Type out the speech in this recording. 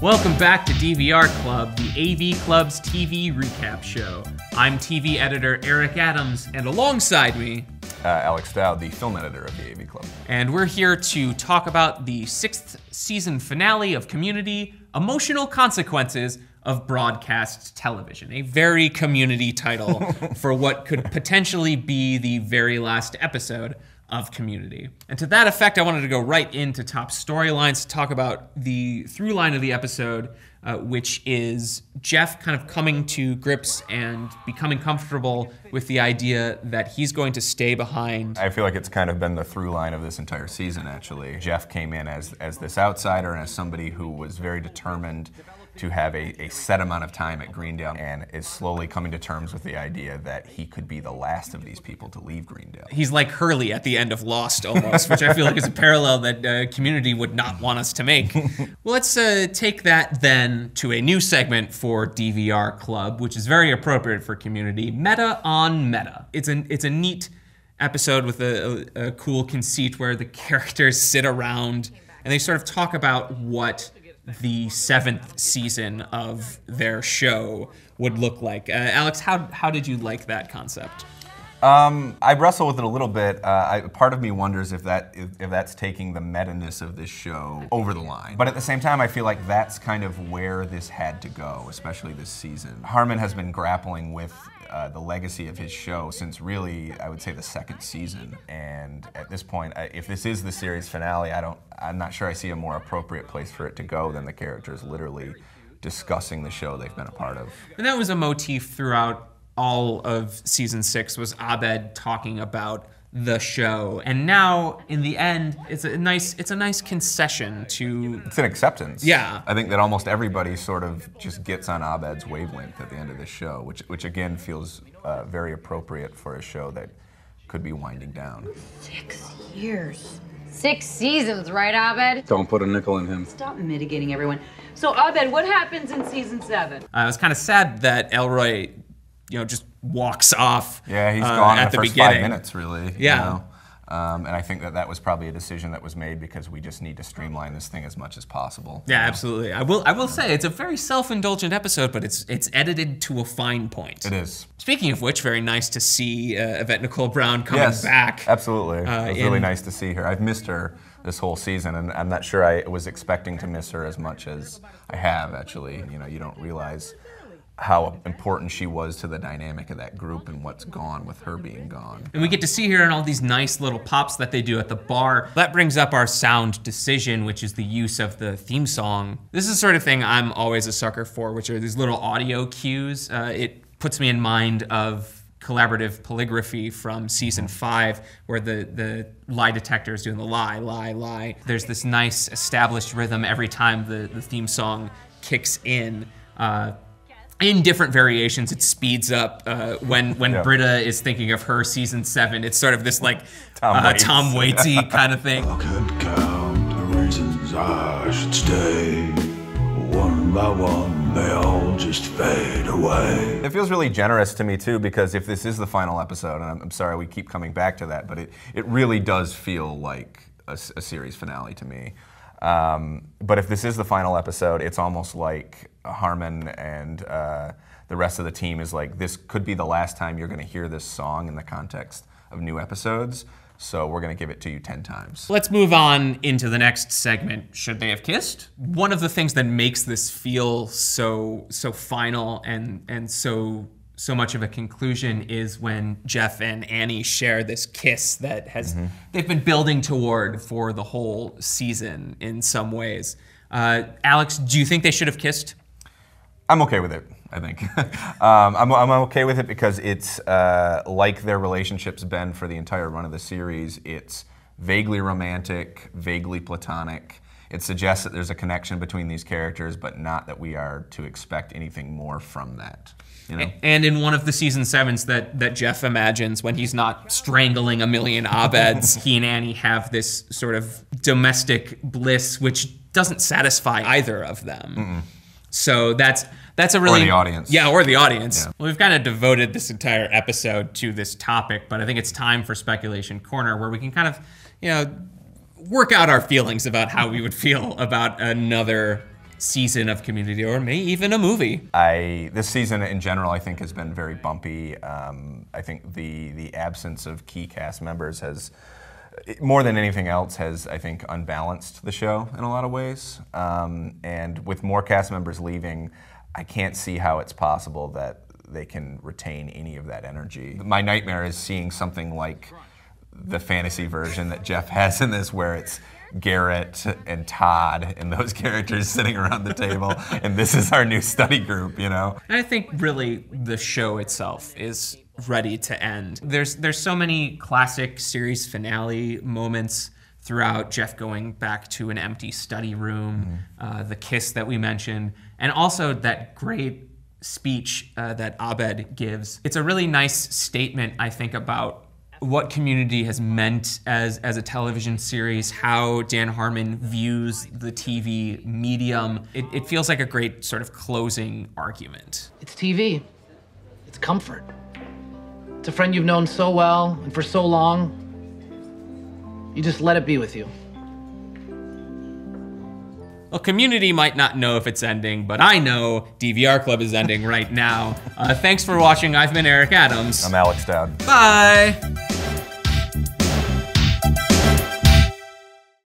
Welcome back to DVR Club, the AV Club's TV recap show. I'm TV editor Erik Adams, and alongside me, uh, Alex Dowd, the film editor of the AV Club. And we're here to talk about the sixth season finale of Community Emotional Consequences of Broadcast Television. A very community title for what could potentially be the very last episode of Community. And to that effect, I wanted to go right into top storylines to talk about the through line of the episode, uh, which is Jeff kind of coming to grips and becoming comfortable with the idea that he's going to stay behind. I feel like it's kind of been the through line of this entire season, actually. Jeff came in as, as this outsider and as somebody who was very determined to have a, a set amount of time at Greendale and is slowly coming to terms with the idea that he could be the last of these people to leave Greendale. He's like Hurley at the end of Lost almost, which I feel like is a parallel that uh, community would not want us to make. well, let's uh, take that then to a new segment for DVR Club, which is very appropriate for community. Meta on Meta. It's a, it's a neat episode with a, a, a cool conceit where the characters sit around and they sort of talk about what the seventh season of their show would look like. Uh, Alex, how, how did you like that concept? Um, I wrestle with it a little bit. Uh, I, part of me wonders if that if, if, that's taking the meta-ness of this show over the line. But at the same time, I feel like that's kind of where this had to go, especially this season. Harmon has been grappling with uh, the legacy of his show since really, I would say, the second season. And at this point, if this is the series finale, I don't, I'm not sure I see a more appropriate place for it to go than the characters literally discussing the show they've been a part of. And that was a motif throughout all of season six was Abed talking about the show. And now in the end, it's a nice it's a nice concession to It's an acceptance. Yeah. I think that almost everybody sort of just gets on Abed's wavelength at the end of this show, which which again feels uh, very appropriate for a show that could be winding down. Six years. Six seasons, right, Abed? Don't put a nickel in him. Stop mitigating everyone. So, Abed, what happens in season seven? Uh, it was kind of sad that Elroy, you know, just walks off. Yeah, he's uh, gone at the, the first beginning. five minutes, really. Yeah. You know? Um, and I think that that was probably a decision that was made because we just need to streamline this thing as much as possible. Yeah, absolutely. I will. I will say it's a very self-indulgent episode, but it's it's edited to a fine point. It is. Speaking of which, very nice to see uh, Yvette Nicole Brown coming yes, back. Absolutely. Uh, it was in- really nice to see her. I've missed her this whole season, and I'm not sure I was expecting to miss her as much as I have. Actually, you know, you don't realize how important she was to the dynamic of that group and what's gone with her being gone. And we get to see her in all these nice little pops that they do at the bar. That brings up our sound decision, which is the use of the theme song. This is the sort of thing I'm always a sucker for, which are these little audio cues. Uh, it puts me in mind of collaborative polygraphy from season five, where the, the lie detector is doing the lie, lie, lie. There's this nice established rhythm every time the, the theme song kicks in. Uh, in different variations, it speeds up uh, when when Yeah. Britta is thinking of her season seven. It's sort of this like Tom uh, Waits. Tom Waitsy kind of thing. I could count the reasons I should stay. One by one, they all just fade away. It feels really generous to me too because if this is the final episode, and I'm, I'm sorry we keep coming back to that, but it, it really does feel like a series finale to me. Um, but if this is the final episode, it's almost like Harmon and uh, the rest of the team is like, this could be the last time you're going to hear this song in the context of new episodes. So we're going to give it to you 10 times. Let's move on into the next segment. Should they have kissed? One of the things that makes this feel so so final and and so so much of a conclusion is when Jeff and Annie share this kiss that has they've been building toward for the whole season in some ways. Uh, Alex, do you think they should have kissed? I'm okay with it. I think um, I'm, I'm okay with it because it's uh, like their relationship's been for the entire run of the series. It's vaguely romantic, vaguely platonic. It suggests that there's a connection between these characters, but not that we are to expect anything more from that. You know? And in one of the season sevens that that Jeff imagines when he's not strangling a million Abeds, he and Annie have this sort of domestic bliss which doesn't satisfy either of them. So that's that's a really the audience. Yeah, or the audience. Yeah. Well, we've kind of devoted this entire episode to this topic, but I think it's time for speculation corner where we can kind of, you know, work out our feelings about how we would feel about another season of Community, or maybe even a movie. I this season in general, I think, has been very bumpy. Um, I think the the absence of key cast members has, more than anything else, has I think unbalanced the show in a lot of ways. Um, and with more cast members leaving, I can't see how it's possible that they can retain any of that energy. My nightmare is seeing something like the fantasy version that Jeff has in this, where it's Garrett and Todd and those characters sitting around the table, and this is our new study group, you know? And I think really the show itself is ready to end. There's there's so many classic series finale moments throughout Jeff going back to an empty study room, uh, the kiss that we mentioned, and also that great speech uh, that Abed gives. It's a really nice statement, I think, about what community has meant as, as a television series, how Dan Harmon views the TV medium. It, it feels like a great sort of closing argument. It's TV. It's comfort. It's a friend you've known so well and for so long. You just let it be with you. Well, community might not know if it's ending, but I know DVR Club is ending right now. Uh, thanks for watching. I've been Erik Adams. I'm Alex Dowd. Bye.